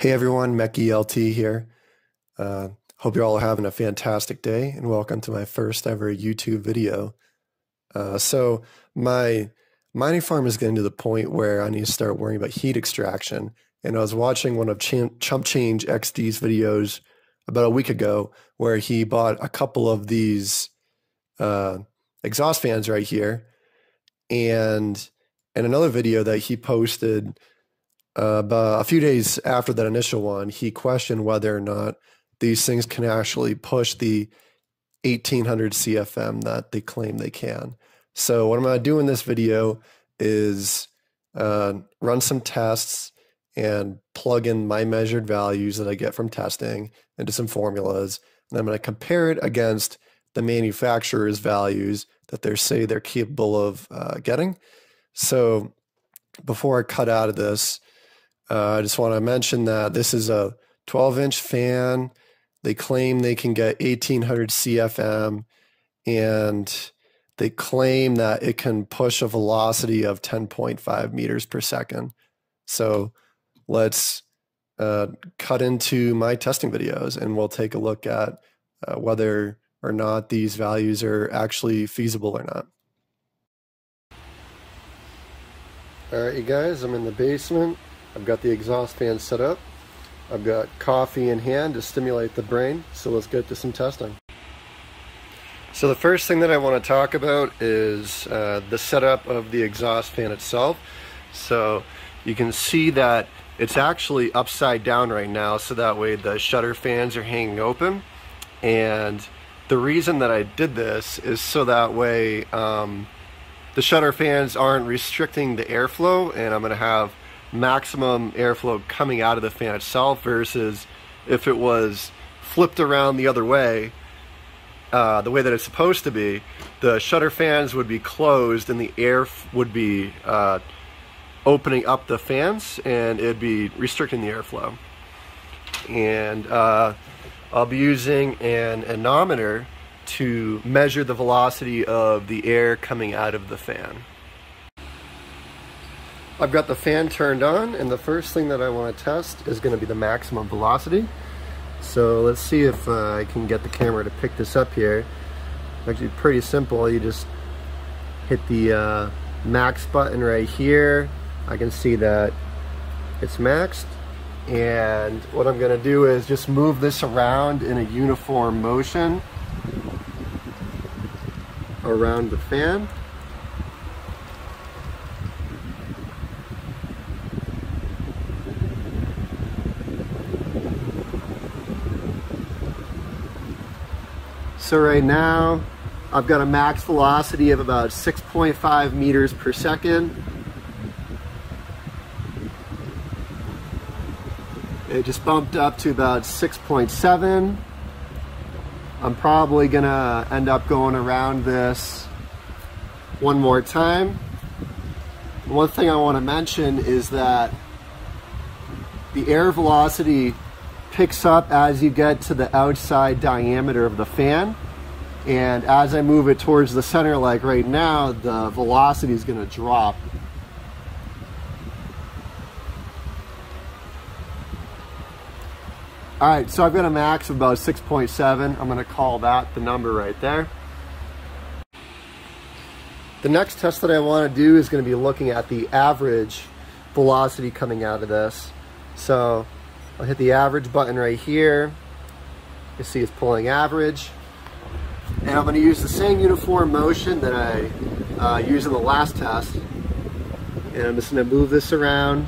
Hey everyone, MechE LT here. Uh, hope you're all having a fantastic day and welcome to my first ever YouTube video. Uh, so my mining farm is getting to the point where I need to start worrying about heat extraction. And I was watching one of Ch- Chump Change XD's videos about a week ago where he bought a couple of these uh, exhaust fans right here. And in another video that he posted uh, but a few days after that initial one, he questioned whether or not these things can actually push the 1800 CFM that they claim they can. So what I'm going to do in this video is uh, run some tests and plug in my measured values that I get from testing into some formulas. And I'm going to compare it against the manufacturer's values that they say they're capable of uh, getting. So before I cut out of this, uh, I just want to mention that this is a 12 inch fan. They claim they can get 1800 CFM and they claim that it can push a velocity of 10.5 meters per second. So let's uh, cut into my testing videos and we'll take a look at uh, whether or not these values are actually feasible or not. All right, you guys, I'm in the basement. I've got the exhaust fan set up. I've got coffee in hand to stimulate the brain, so let's get to some testing. So the first thing that I want to talk about is uh, the setup of the exhaust fan itself. So you can see that it's actually upside down right now, so that way the shutter fans are hanging open. And the reason that I did this is so that way um, the shutter fans aren't restricting the airflow and I'm going to have maximum airflow coming out of the fan itself versus if it was flipped around the other way, uh, the way that it's supposed to be, the shutter fans would be closed and the air would be uh, opening up the fans and it'd be restricting the airflow. And uh, I'll be using an anemometer to measure the velocity of the air coming out of the fan. I've got the fan turned on and the first thing that I want to test is going to be the maximum velocity. So let's see if uh, I can get the camera to pick this up here. Actually pretty simple, you just hit the uh, max button right here. I can see that it's maxed and what I'm going to do is just move this around in a uniform motion around the fan. So right now, I've got a max velocity of about 6.5 meters per second. It just bumped up to about 6.7. I'm probably gonna end up going around this one more time. One thing I wanna mention is that the air velocity picks up as you get to the outside diameter of the fan. And as I move it towards the center, like right now, the velocity is going to drop. All right, so I've got a max of about 6.7. I'm going to call that the number right there. The next test that I want to do is going to be looking at the average velocity coming out of this. So I'll hit the average button right here. You see it's pulling average. And I'm going to use the same uniform motion that I uh, used in the last test. And I'm just going to move this around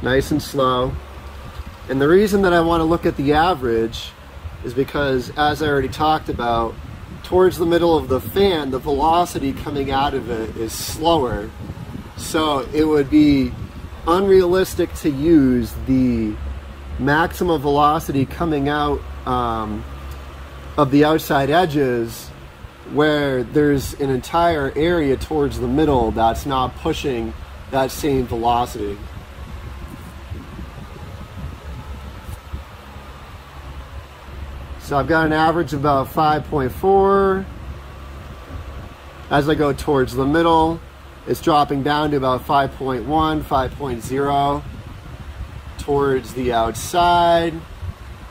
nice and slow. And the reason that I want to look at the average is because, as I already talked about, towards the middle of the fan, the velocity coming out of it is slower. So it would be unrealistic to use the maximum velocity coming out um, of the outside edges where there's an entire area towards the middle that's not pushing that same velocity. So I've got an average of about 5.4. As I go towards the middle, it's dropping down to about 5.1, 5.0 towards the outside.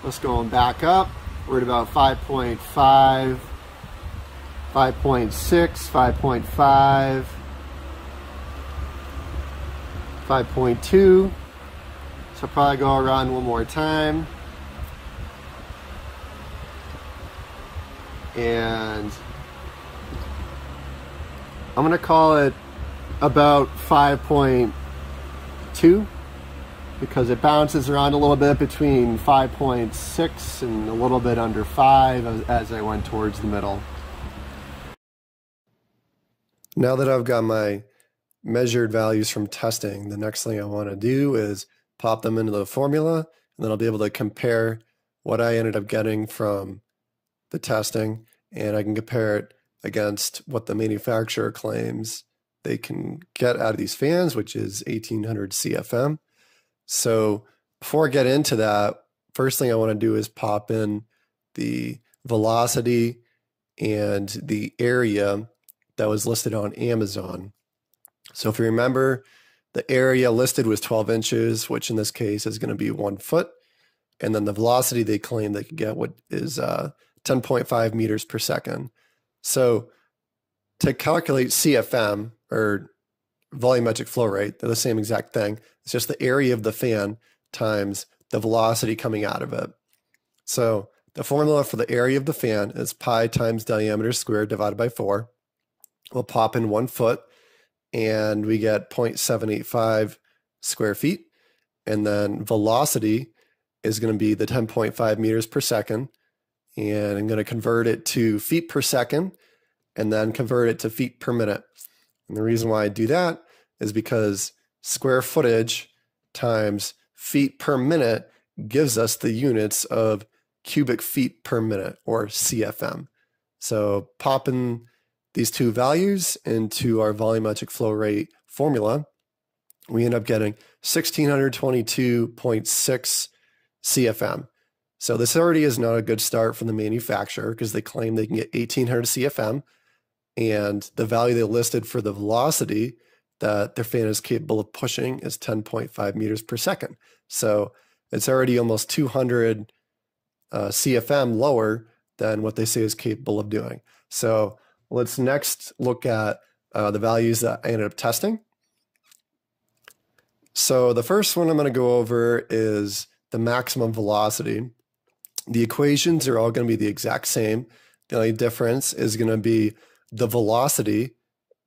Let's go back up. We're at about 5.5, 5.6, 5.5, 5.2. So probably go around one more time. And I'm going to call it about 5.2 because it bounces around a little bit between 5.6 and a little bit under 5 as, I went towards the middle. Now that I've got my measured values from testing, the next thing I want to do is pop them into the formula, and then I'll be able to compare what I ended up getting from the testing, and I can compare it against what the manufacturer claims they can get out of these fans, which is 1800 CFM. So before I get into that, first thing I want to do is pop in the velocity and the area that was listed on Amazon. So if you remember, the area listed was 12 inches, which in this case is going to be one foot. And then the velocity they claim they could get what is uh, 10.5 meters per second. So to calculate CFM or volumetric flow rate, they're the same exact thing. It's just the area of the fan times the velocity coming out of it. So the formula for the area of the fan is pi times diameter squared divided by 4. We'll pop in one foot and we get 0.785 square feet. And then velocity is going to be the 10.5 meters per second. And I'm going to convert it to feet per second and then convert it to feet per minute. And the reason why I do that is because square footage times feet per minute gives us the units of cubic feet per minute or CFM. So popping these two values into our volumetric flow rate formula, we end up getting 1622.6 CFM. So this already is not a good start from the manufacturer because they claim they can get 1800 CFM. And the value they listed for the velocity that their fan is capable of pushing is 10.5 meters per second. So it's already almost 200 uh, CFM lower than what they say is capable of doing. So Let's next look at uh, the values that I ended up testing. So the first one I'm going to go over is the maximum velocity. The equations are all going to be the exact same. The only difference is going to be the velocity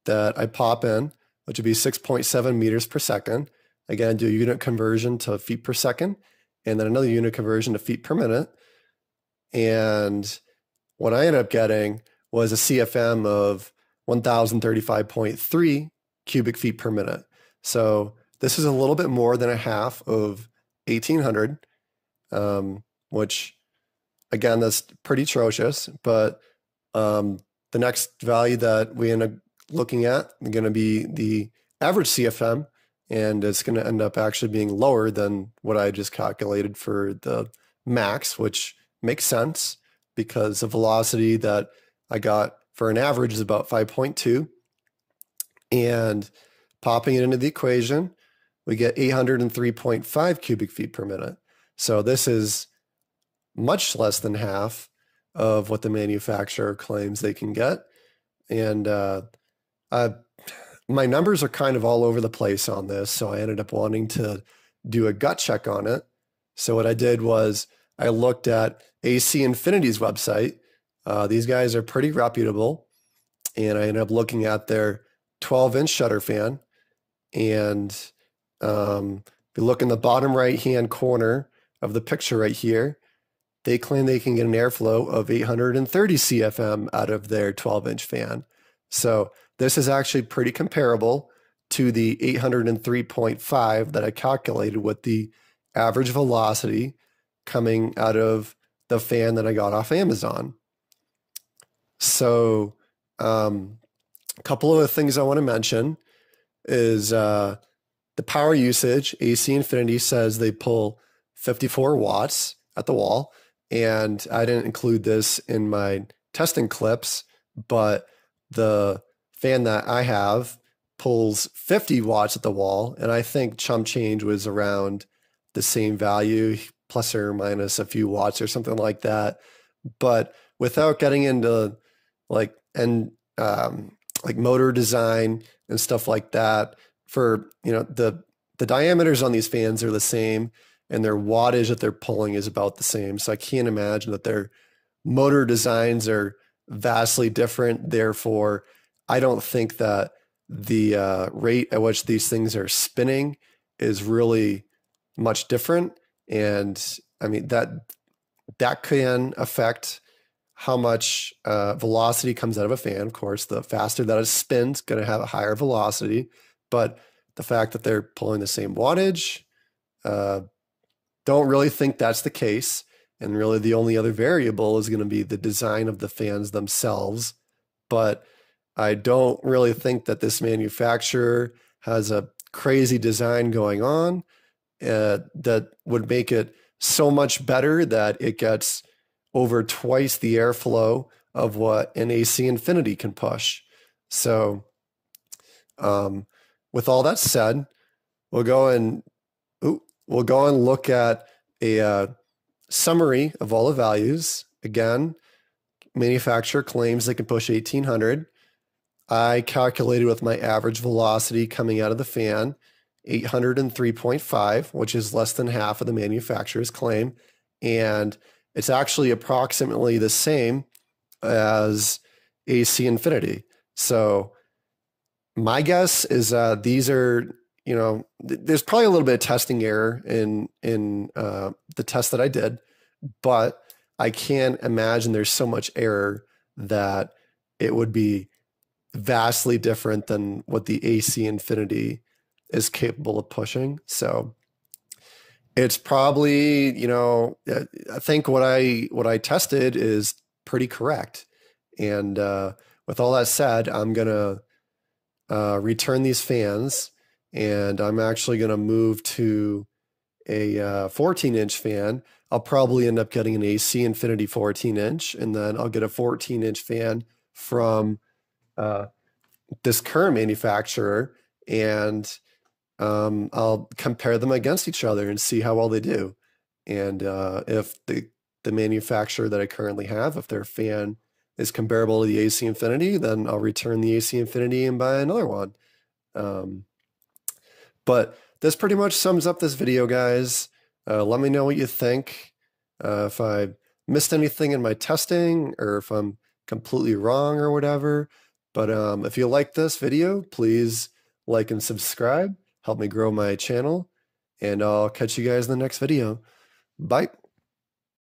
that I pop in, which would be 6.7 meters per second. Again, do a unit conversion to feet per second, and then another unit conversion to feet per minute. And what I ended up getting was a CFM of 1035.3 cubic feet per minute. So this is a little bit more than a half of 1800, um, which again, that's pretty atrocious. But um, the next value that we end up looking at going to be the average CFM, and it's going to end up actually being lower than what I just calculated for the max, which makes sense because the velocity that I got for an average is about 5.2. And popping it into the equation, we get 803.5 cubic feet per minute. So this is much less than half of what the manufacturer claims they can get. And uh, uh, my numbers are kind of all over the place on this. So I ended up wanting to do a gut check on it. So what I did was I looked at AC Infinity's website uh, these guys are pretty reputable. And I ended up looking at their 12 inch shutter fan. And um, if you look in the bottom right hand corner of the picture right here, they claim they can get an airflow of 830 CFM out of their 12 inch fan. So this is actually pretty comparable to the 803.5 that I calculated with the average velocity coming out of the fan that I got off Amazon. So, um, a couple of the things I want to mention is uh, the power usage. AC Infinity says they pull 54 watts at the wall, and I didn't include this in my testing clips, but the fan that I have pulls 50 watts at the wall, and I think chump change was around the same value, plus or minus a few watts or something like that. But without getting into like and um, like motor design and stuff like that, for you know the the diameters on these fans are the same and their wattage that they're pulling is about the same. So I can't imagine that their motor designs are vastly different. Therefore, I don't think that the uh, rate at which these things are spinning is really much different. And I mean that that can affect how much uh, velocity comes out of a fan. Of course, the faster that it spins, going to have a higher velocity. But the fact that they're pulling the same wattage, uh, don't really think that's the case. And really, the only other variable is going to be the design of the fans themselves. But I don't really think that this manufacturer has a crazy design going on uh, that would make it so much better that it gets over twice the airflow of what an AC Infinity can push. So, um, with all that said, we'll go and ooh, we'll go and look at a uh, summary of all the values. Again, manufacturer claims they can push 1800. I calculated with my average velocity coming out of the fan 803.5, which is less than half of the manufacturer's claim. And it's actually approximately the same as AC Infinity. So my guess is uh, these are, you know, th- there's probably a little bit of testing error in in uh, the test that I did, but I can't imagine there's so much error that it would be vastly different than what the AC Infinity is capable of pushing. So it's probably, you know, I think what I what I tested is pretty correct. And uh, with all that said, I'm gonna uh, return these fans, and I'm actually gonna move to a uh, 14 inch fan. I'll probably end up getting an AC Infinity 14 inch, and then I'll get a 14 inch fan from uh, this current manufacturer, and um, I'll compare them against each other and see how well they do. And uh, if the the manufacturer that I currently have, if their fan is comparable to the AC Infinity, then I'll return the AC Infinity and buy another one. Um, but this pretty much sums up this video, guys. Uh, let me know what you think. Uh, if I missed anything in my testing or if I'm completely wrong or whatever. But um, if you like this video, please like and subscribe help me grow my channel. And I'll catch you guys in the next video. Bye.